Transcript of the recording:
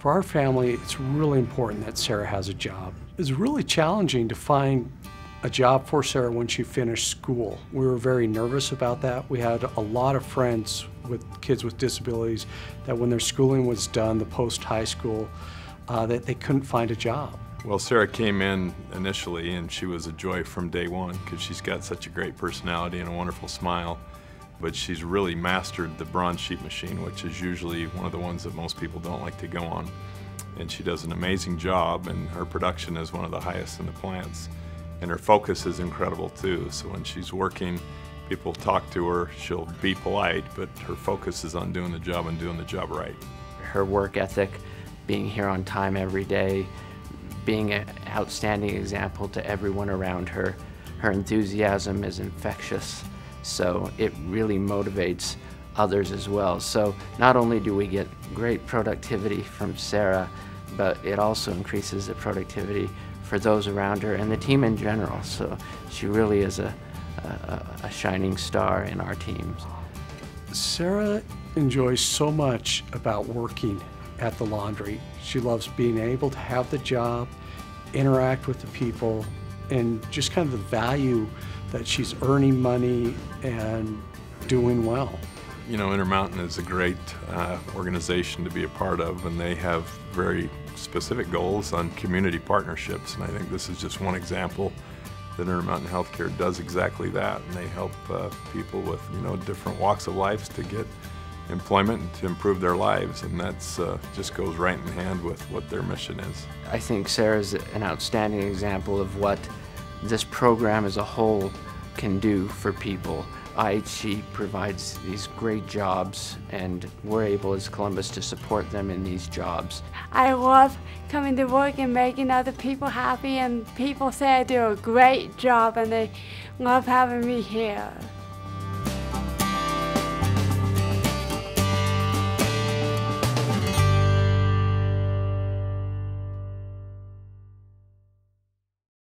For our family, it's really important that Sarah has a job. It's really challenging to find a job for Sarah when she finished school. We were very nervous about that. We had a lot of friends with kids with disabilities that when their schooling was done, the post-high school, uh, that they couldn't find a job. Well, Sarah came in initially and she was a joy from day one because she's got such a great personality and a wonderful smile. But she's really mastered the bronze sheet machine, which is usually one of the ones that most people don't like to go on. And she does an amazing job and her production is one of the highest in the plants. And her focus is incredible too. So when she's working, people talk to her, she'll be polite, but her focus is on doing the job and doing the job right. Her work ethic, being here on time every day, being an outstanding example to everyone around her. Her enthusiasm is infectious, so it really motivates others as well. So not only do we get great productivity from Sarah, but it also increases the productivity for those around her and the team in general. So she really is a, a, a shining star in our teams. Sarah enjoys so much about working at the laundry. She loves being able to have the job, interact with the people, and just kind of the value that she's earning money and doing well. You know, Intermountain is a great uh, organization to be a part of, and they have very specific goals on community partnerships. And I think this is just one example that Intermountain Healthcare does exactly that, and they help uh, people with you know different walks of life to get employment and to improve their lives, and that's uh, just goes right in hand with what their mission is. I think Sarah's an outstanding example of what this program as a whole can do for people. IHC provides these great jobs and we're able as Columbus to support them in these jobs. I love coming to work and making other people happy and people say I do a great job and they love having me here.